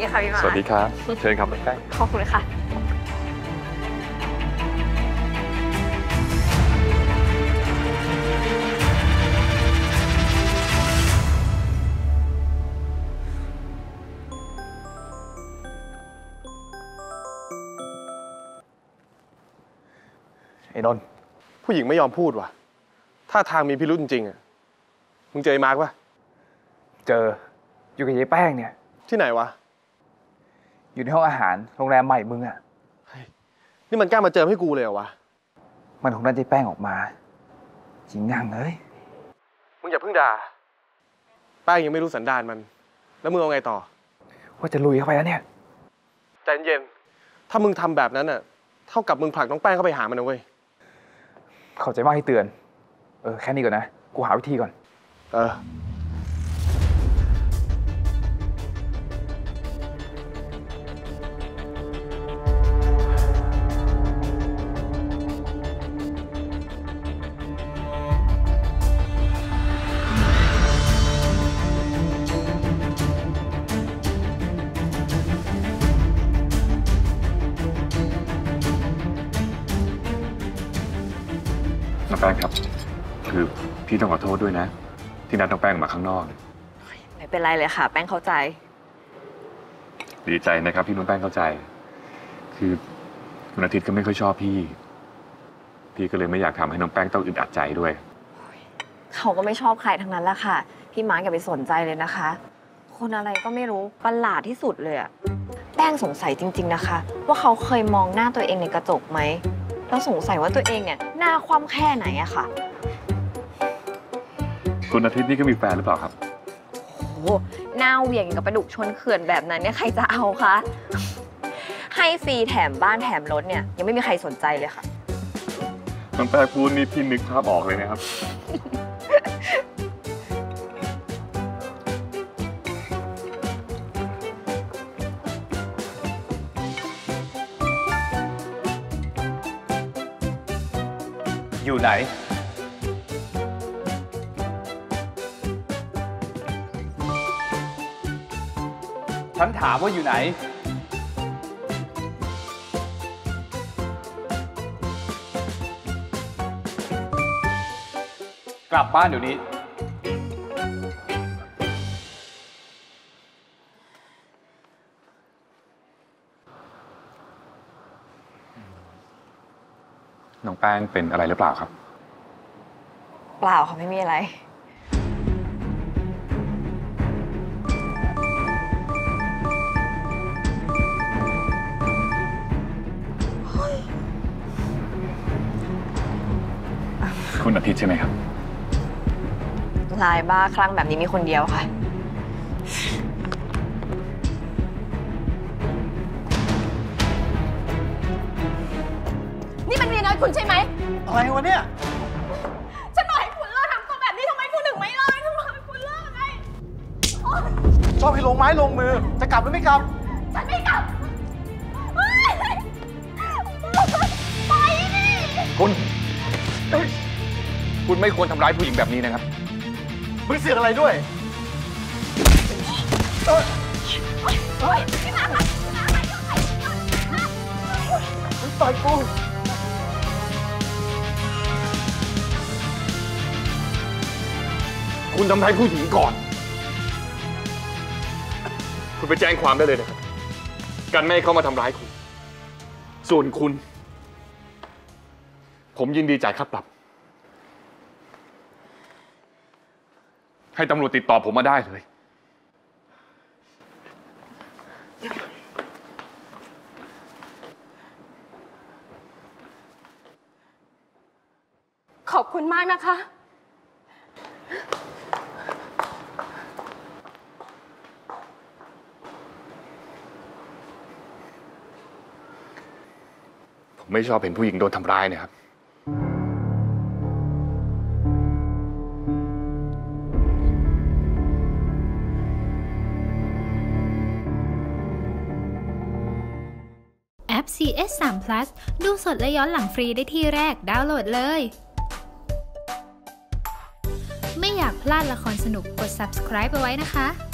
สวัสดีครับ เชิญครับน้องแป้งขอบคุณค่ะไอ้นนท์ผู้หญิงไม่ยอมพูดว่ะถ้าทางมีพิรุธจริงๆอะมึงเจอไอ้มาร์กปะเจออยู่กับยายแป้งเนี่ย ที่ไหนวะ อยู่ในห้องอาหารโรงแรมใหม่มึงอะนี่มันกล้ามาเจอให้กูเลยเหรอวะ มันคงได้ยายแป้งออกมาจริงนั่งเลยมึงอย่าเพิ่งด่า แป้งยังไม่รู้สันดานมัน แล้วมึงเอาไงต่อ ว่าจะลุยเข้าไปแล้วเนี่ยใจเย็น ถ้ามึงทำแบบนั้นอะ เท่ากับมึงผลักน้องแป้งเข้าไปหามันนะเว้ยเข้าใจมากที่เตือน เออแค่นี้ก่อนนะ กูหาวิธีก่อน เออ แป้งครับ คือพี่ต้องขอโทษด้วยนะ ที่นัดน้องแป้งมาข้างนอก ไม่เป็นไรเลยค่ะ แป้งเข้าใจ ดีใจนะครับที่น้องแป้งเข้าใจ คือคุณอาทิตย์ก็ไม่ค่อยชอบพี่ พี่ก็เลยไม่อยากทำให้น้องแป้งต้องอึดอัดใจด้วย เขาก็ไม่ชอบใครทั้งนั้นแหละค่ะ พี่มาร์กอย่าไปสนใจเลยนะคะ คนอะไรก็ไม่รู้ประหลาดที่สุดเลยอะแป้งสงสัยจริง ๆ นะคะ ว่าเขาเคยมองหน้าตัวเองในกระจกไหม แล้วสงสัยว่าตัวเองเนี่ยหน้าคว่ำแค่ไหนอะค่ะ คุณอาทิตย์นี่ก็มีแฟนหรือเปล่าครับ โอ้โหหน้าเหวี่ยงอย่างกับปลาดุกชนเขื่อนแบบนั้นเนี่ยใครจะเอาคะ ให้ฟรีแถมบ้านแถมรถเนี่ยยังไม่มีใครสนใจเลยค่ะน้องแป้งพูดนี่พี่นึกภาพออกเลยนะครับ อยู่ไหน ฉันถามว่าอยู่ไหน กลับบ้านเดี๋ยวนี้ น้องแป้งเป็นอะไรหรือเปล่าครับ เปล่าค่ะไม่มีอะไร คุณอาทิตย์ใช่ไหมครับ ลายบ้าคลั่งแบบนี้มีคนเดียวค่ะ คุณใช่ไหม อะไรวะเนี่ย ฉันบอกให้คุณเลิกทำตัวแบบนี้ทำไมคุณถึงไม่เลิกฉันบอกให้คุณเลิกไงโอ๊ยชอบให้ลงไม้ลงมือ จะกลับหรือไม่กลับ ฉันไม่กลับเฮ้ยไปนี่ คุณเอ้ยคุณไม่ควรทำร้ายผู้หญิงแบบนี้นะครับ มึงเสือกอะไรด้วยเฮ้ยพี่มาค่ะพี่มาค่ะ มึงต่อยกู คุณทำร้ายผู้หญิงก่อน คุณไปแจ้งความได้เลยนะครับ กันไม่ให้เขามาทำร้ายคุณ ส่วนคุณ ผมยินดีจ่ายค่าปรับ ให้ตำรวจติดต่อผมมาได้เลย ขอบคุณมากนะคะ ไม่ชอบเห็นผู้หญิงโดนทำร้ายนะครับ แอป CS 3 Plus ดูสดและย้อนหลังฟรีได้ที่แรกดาวน์โหลดเลย ไม่อยากพลาดละครสนุกกด subscribe เอาไว้นะคะ